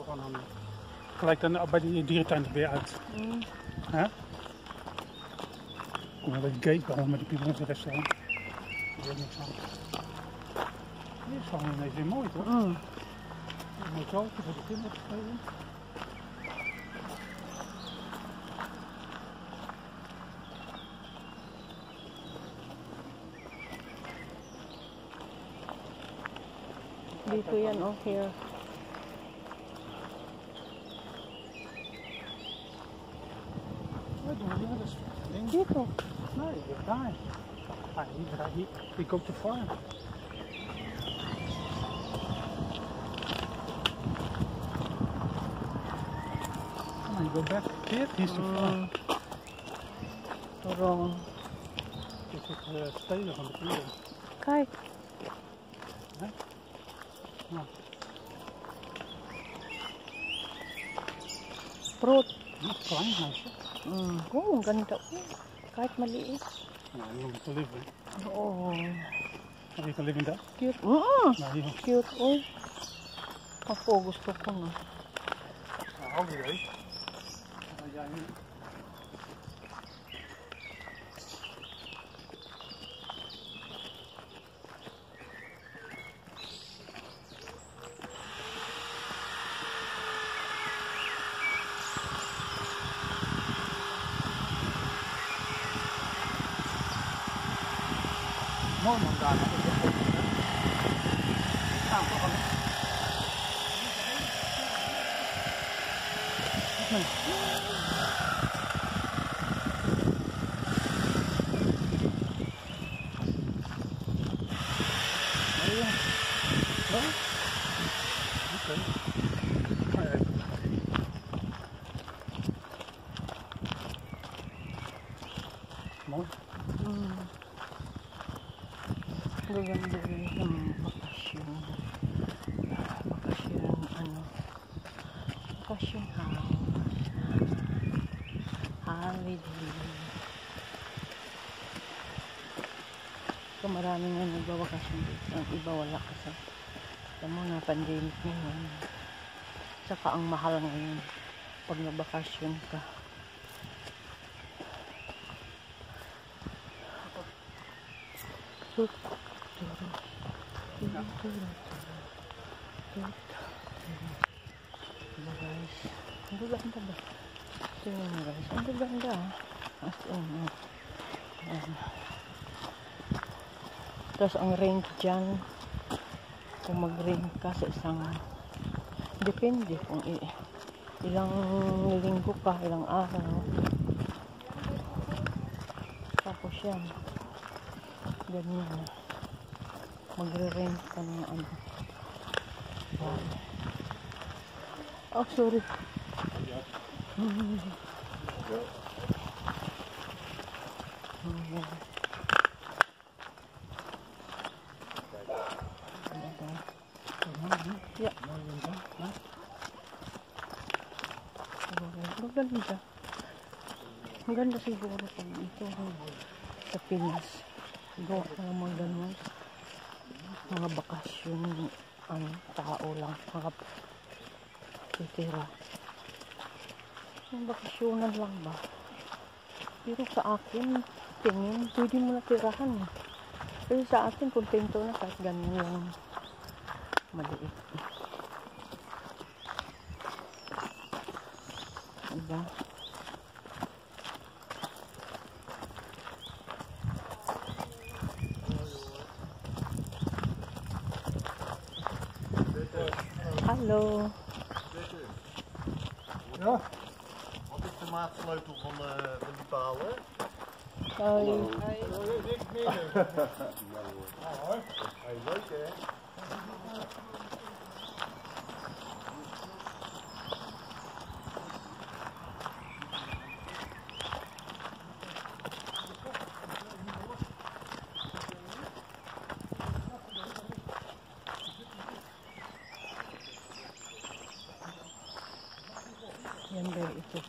gewoon handig. Gelijk dan bij die dierentuin er weer uit. Mm. Hè? Kom maar bij die gate gewoon met die people in het restaurant. Dat is niks aan. Dit is gewoon ineens weer mooi toch? Mm. Een mooi zoutje voor de kinderen te spelen. Yan, oh, here. Wat doen we hier? Dat ding. Dito. Nee, daar. Ah, hier, hier, hier komt de farm. Come on, go back. Here, here's the farm. Mm. Wrong. Dit is het uh, stelen van de kinderen. Kijk. Nou, Fruit. nog klein meisje. Mm. Oh, ang ganda. Oh. Kahit maliit. To live in. Oh, Have you to live in that? cute. Mm. Nou, hier. Cute. Oh. Ako, gusto ko na. Nou, holiday. Nou, jij mỗi một đoàn nó được sao không Come on. Gaganda rin ng bakasyon. Bakasyon, ano. Bakasyon house. Holiday. So maraming nga nagbabakasyon dito. Ang iba wala kasi. Alam mo na, pandemic ngayon. Saka ang mahal ngayon pag nabakasyon ka. Tut, Diba guys? Ang gaganda ba? Ito yun guys. Ang gaganda. As in. Ayan. Tapos ang range dyan, kung mag-range ka sa isang, depende kung i- ilang linggo ka, ilang araw. Tapos yan, ganyan. Magre-rent ka ng ano. Oh, sorry. Ayan. Maganda. Ganda siguro pag ito sa Pinas. Gawa ka ng mga ganun. Mga bakasyon, ano, tao lang. Mga titira. Yung bakasyonan lang ba? Pero sa akin, tingin, pwede mo na tirahan eh. Pero sa akin, kontento na kahit ganyan lang maliit. Hallo. Ja. Wat is de maatsleutel van, eh, van die palen? Hoi. Hey, leuk hè?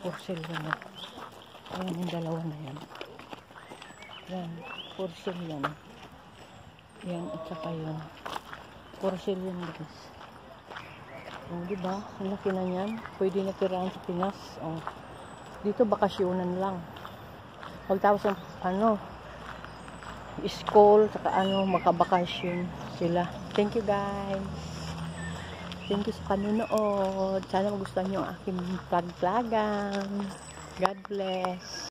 Guys, ito porcelain na. Ayan yung dalawa na yan. Yan, porcelain. Yan, at saka yun. Porcelain guys. Oh, di ba? Ang laki na niyan. Pwede na tirahan sa Pinas. Oh. Dito bakasyonan lang. Pagtapos ng ano, school, saka ano, makabakasyon sila. Thank you guys. Thank you sa panunood. Sana magustuhan niyo ang aking vlog-vlogan. God bless.